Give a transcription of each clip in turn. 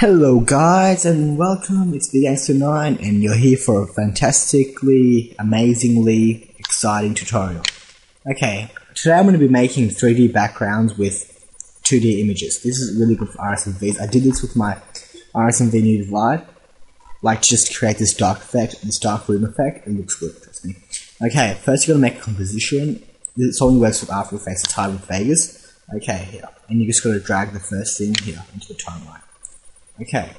Hello guys and welcome, it's Big Gangster 9 and you're here for a fantastically, amazingly exciting tutorial. Okay, today I'm going to be making 3D backgrounds with 2D images. This is really good for RSMVs. I did this with my RSMV new Light, like just create this dark effect, this dark room effect, it looks good, trust me. Okay, first you're going to make a composition. This only works with After Effects, it's hard with Vegas. Okay, here. And you just got to drag the first thing here into the timeline. Okay.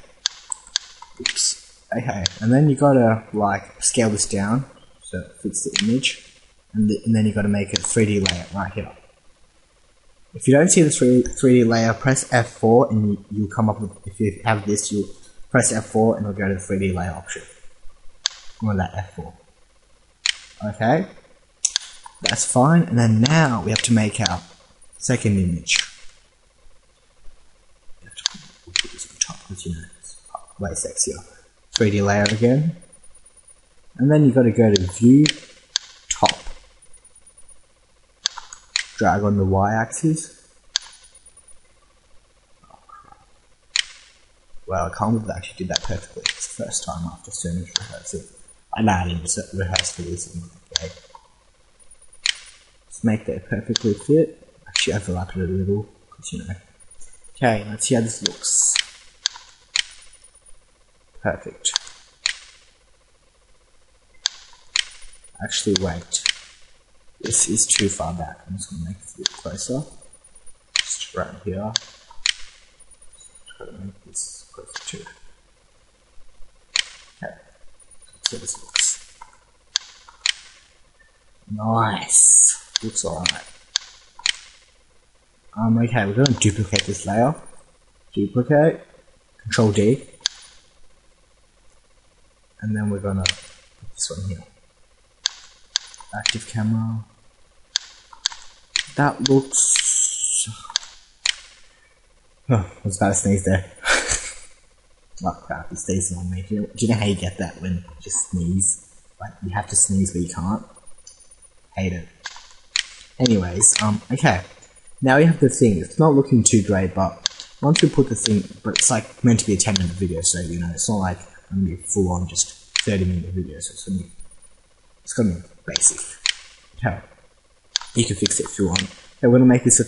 Oops. Okay, and then you gotta like scale this down so it fits the image, and, and then you gotta make a 3D layer right here. If you don't see the 3, 3D layer, press F4 and you, you'll come up with, if you have this, you'll press F4 and it'll go to the 3D layer option. On that F4. Okay, that's fine, and then now we have to make our second image. Know it's way sexier. 3D layer again. And then you've got to go to view, top. Drag on the y axis. Well, I can't believe I actually did that perfectly. It's the first time after so much rehearsing. I know I didn't rehearse for this. Okay. Let's make that perfectly fit. Actually overlap it a little, because you know. Okay, let's see how this looks. Perfect. Actually, wait. This is too far back. I'm just to make this a bit closer. Just right here. Just try to make this closer too. Okay. So this looks. Nice. Looks alright. Um, okay, we're to duplicate this layer. Duplicate. Control D and then we're gonna put this one here. Active camera. That looks oh, I was about to sneeze there. Oh crap it stays on me. Do you, know, do you know how you get that when you just sneeze? Like you have to sneeze but you can't? Hate it. Anyways um okay. Now we have the thing. It's not looking too great but once we put the thing but it's like meant to be a 10 minute video so you know it's not like gonna be full on just 30 minute video, so it's gonna be, it's gonna be basic. Okay. You can fix it if you want. Okay, we're gonna make this a,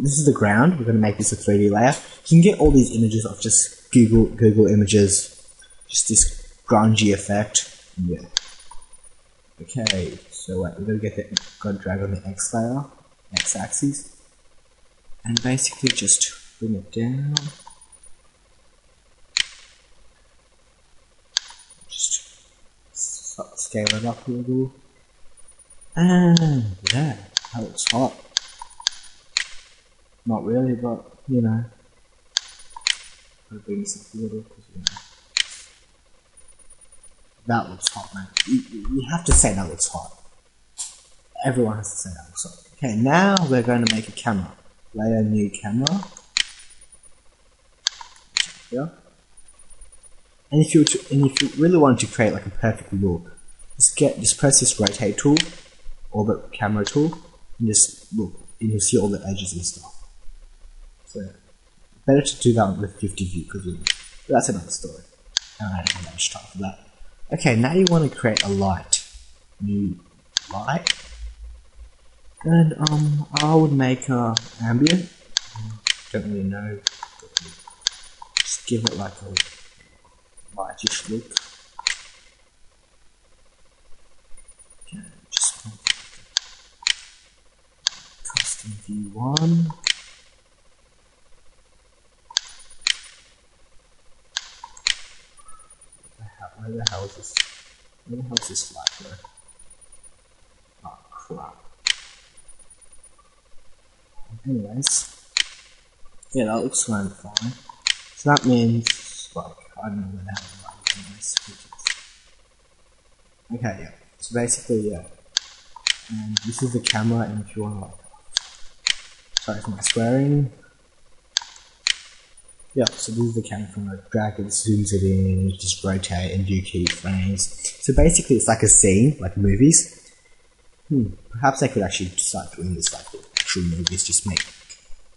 this is the ground, we're gonna make this a 3D layer. You can get all these images off just Google, Google Images, just this grungy effect. Yeah. Okay, so wait, we're gonna get the, gotta drag on the X layer, X axis, and basically just bring it down. Scale it up a little. And yeah, that looks hot. Not really, but you know. Gotta bring this up a little because you know. That looks hot, man. You, you have to say that looks hot. Everyone has to say that looks hot. Okay, now we're going to make a camera. Layer a new camera. Yeah. And if you to, and if you really want to create like a perfect look, just get press this rotate tool or the camera tool and just look and you'll see all the edges and stuff. So better to do that with 50 view because you know, that's another story. I don't have much time for that. Okay, now you want to create a light. New light. And um I would make a ambient. Don't really know. Just give it like a lightish look. V1. Where the hell is this? Where the hell is this flat there? Oh crap. Anyways, yeah, that looks kind of fine. So that means, like, I don't know where the hell I'm my switches. Okay, yeah. So basically, yeah. And this is the camera, and if you want to like Sorry for my swearing. Yeah, so this is the camera from a drag it, zooms it in, just rotate and do keyframes. So basically it's like a scene, like movies. Hmm, perhaps I could actually start doing this like actual movies, just make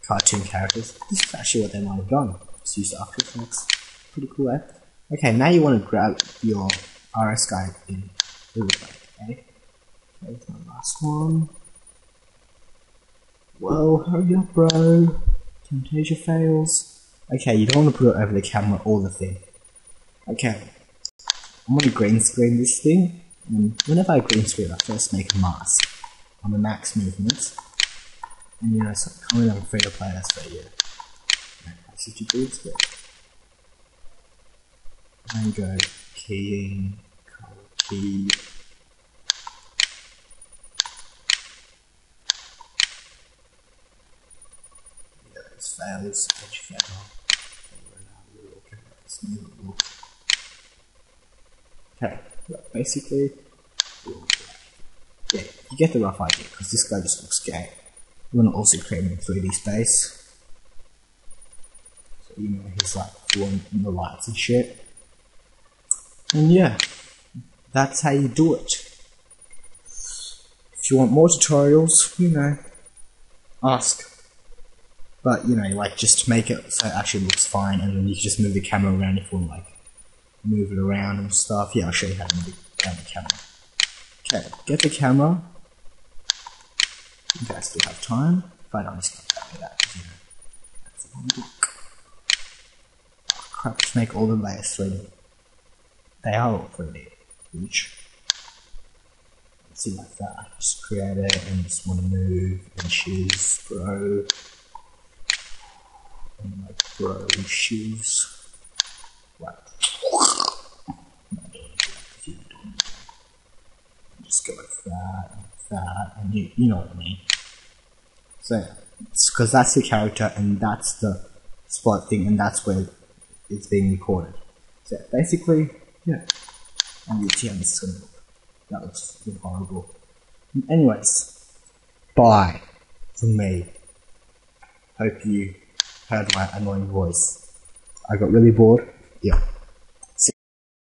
cartoon characters. This is actually what they might have done. Just use After Effects. pretty cool, eh? Okay, now you want to grab your RS guide in Overlay, okay? Okay, my last one. Whoa, hurry up, bro. Camtasia fails. Okay, you don't want to put it over the camera or the thing. Okay, I'm gonna green screen this thing, and whenever I green screen, I first make a mask on the max movements. And you know, so I'm free to play this for you. I see you green screen. And go keying, color key. Fails, edge fail. Okay, basically, yeah, you get the rough idea because this guy just looks gay. Want to also create him in 3D space. So you know he's like blowing the lights and shit. And yeah, that's how you do it. If you want more tutorials, you know, ask. But you know, like just make it so it actually looks fine, and then you can just move the camera around if you want, like move it around and stuff. Yeah, I'll show you how to move around the camera. Okay, get the camera. If I still have time. If I don't stop that, that that's crap, let's make all the layers 3D. They are all 3D, each. See like that. Just create it and just want to move and choose bro. Bro shoes. Right. Just go like that, like that, and you, you know what I mean. So, because that's the character and that's the spot thing, and that's where it's being recorded. So basically, yeah. And you see is gonna. That looks horrible. Anyways, bye from me. Hope you heard my annoying voice. I got really bored. Yeah.